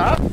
した